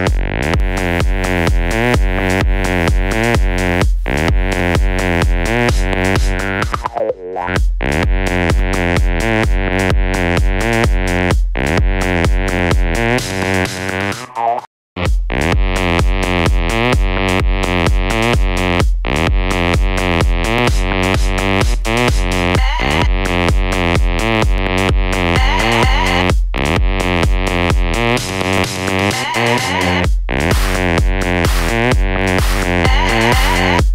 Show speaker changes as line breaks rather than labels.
Mm-hmm. Yeah.